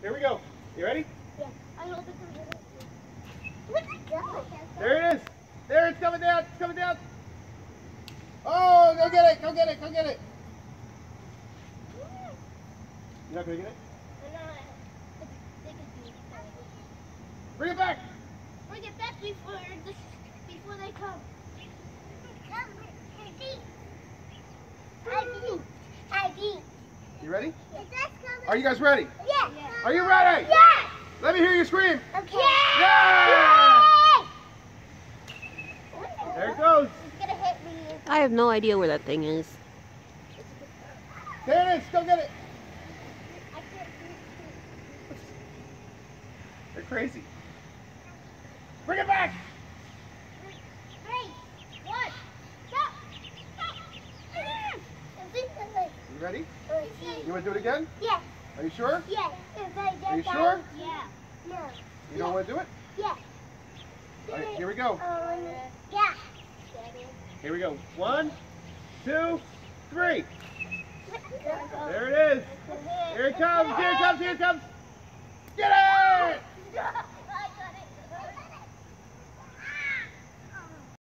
Here we go. You ready? Yeah. I hold the. Where'd it go? There it is. There, it's coming down. It's coming down. Oh, go get it. Go get it. Go get it. You're not going to get it? Bring it back. Bring it back before the, before they come. I beat. I beat. You ready? Is that coming? Are you guys ready? Yeah. Are you ready? Yeah. Let me hear you scream. Okay. Yeah! Yay! There it goes. It's gonna hit me. I have no idea where that thing is. There it is. Go get it. They're crazy. Bring it back. Three, one, go. You ready? You want to do it again? Yeah. Are you sure? Yeah. If I get Are you sure? Yeah. No. You don't want to do it? Yeah. All right, here we go. Um, yeah. Here we go. One, two, three. There it is. Here it comes. Here it comes. Here it comes.